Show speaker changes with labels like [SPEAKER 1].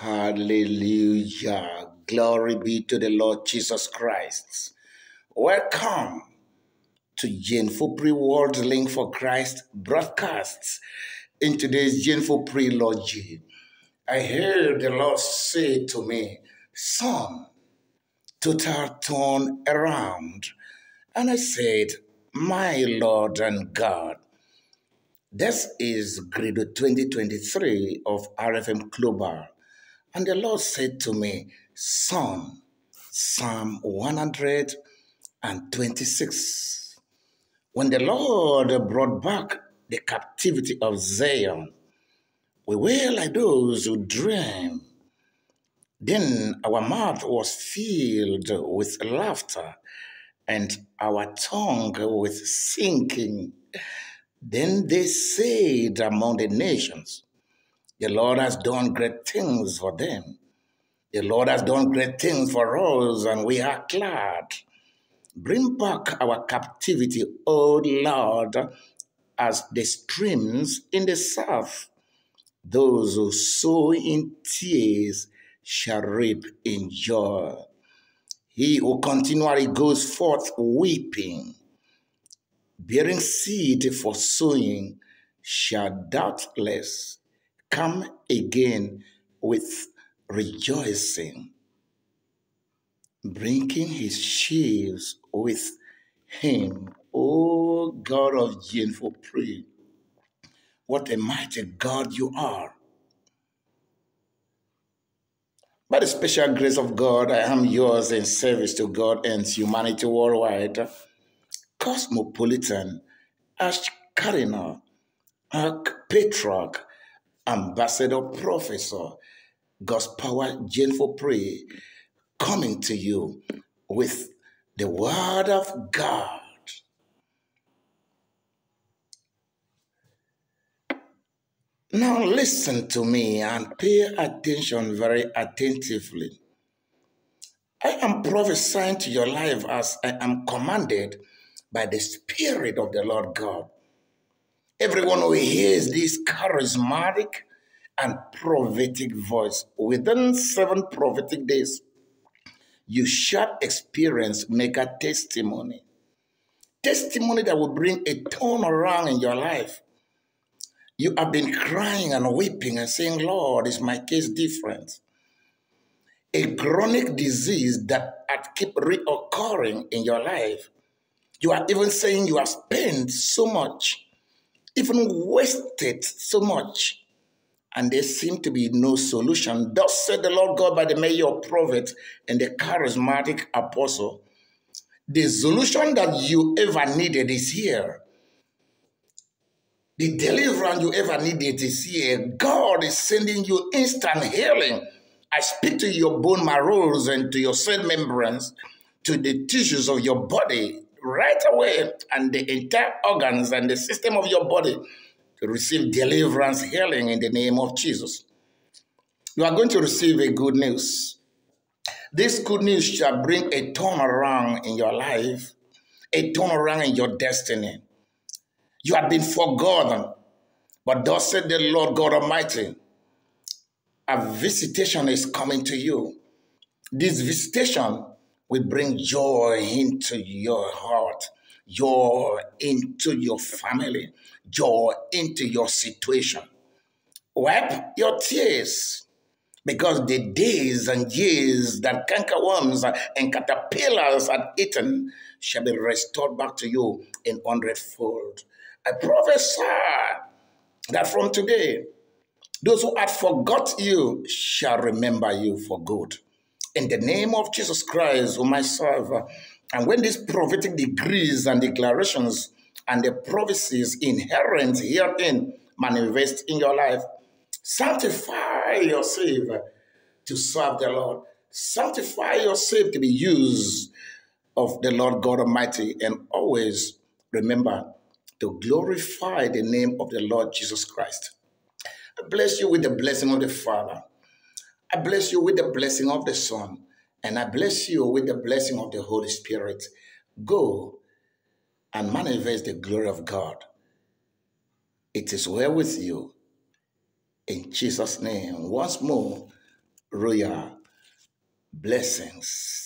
[SPEAKER 1] Hallelujah. Glory be to the Lord Jesus Christ. Welcome to Genvopri World Link for Christ broadcasts in today's Fopri Lord Jane. I heard the Lord say to me, Son, total turn around. And I said, My Lord and God, this is grade 2023 of RFM Global. And the Lord said to me, Son, Psalm 126. When the Lord brought back the captivity of Zion, we were like those who dream. Then our mouth was filled with laughter and our tongue with singing. Then they said among the nations, The Lord has done great things for them. The Lord has done great things for us, and we are glad. Bring back our captivity, O Lord, as the streams in the south. Those who sow in tears shall reap in joy. He who continually goes forth weeping bearing seed for sowing, shall doubtless come again with rejoicing, bringing his sheaves with him. O God of Genvopri, what a mighty God you are. By the special grace of God, I am yours in service to God and humanity worldwide. Cosmopolitan, Archcardinal, Archpatriarch, Ambassador Professor, God's Power Jane Fopri, coming to you with the Word of God. Now listen to me and pay attention very attentively. I am prophesying to your life as I am commanded by the Spirit of the Lord God. Everyone who hears this charismatic and prophetic voice within seven prophetic days, you shall experience mega testimony. Testimony that will bring a turnaround in your life. You have been crying and weeping and saying, Lord, is my case different? A chronic disease that had keep reoccurring in your life you are even saying you have spent so much, even wasted so much, and there seemed to be no solution. Thus said the Lord God by the mayor prophet and the charismatic apostle. The solution that you ever needed is here. The deliverance you ever needed is here. God is sending you instant healing. I speak to your bone marrows and to your cell membranes, to the tissues of your body, right away and the entire organs and the system of your body to receive deliverance, healing in the name of Jesus. You are going to receive a good news. This good news shall bring a turnaround in your life, a turnaround in your destiny. You have been forgotten, but thus said the Lord God Almighty, a visitation is coming to you. This visitation will bring joy into your heart, joy into your family, joy into your situation. Wipe your tears because the days and years that cankerworms and caterpillars had eaten shall be restored back to you in hundredfold. I prophesy that from today, those who had forgot you shall remember you for good in the name of Jesus Christ, whom I serve. And when these prophetic decrees and declarations and the prophecies inherent herein manifest in your life, sanctify yourself to serve the Lord. Sanctify yourself to be used of the Lord God Almighty and always remember to glorify the name of the Lord Jesus Christ. I bless you with the blessing of the Father I bless you with the blessing of the Son, and I bless you with the blessing of the Holy Spirit. Go and manifest the glory of God. It is well with you. In Jesus' name, once more, royal blessings.